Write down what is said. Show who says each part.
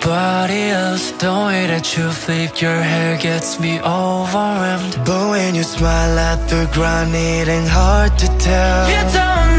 Speaker 1: Nobody else. The way that you flip your hair gets me overwhelmed.
Speaker 2: But when you smile at the ground, it ain't hard to tell.
Speaker 1: You don't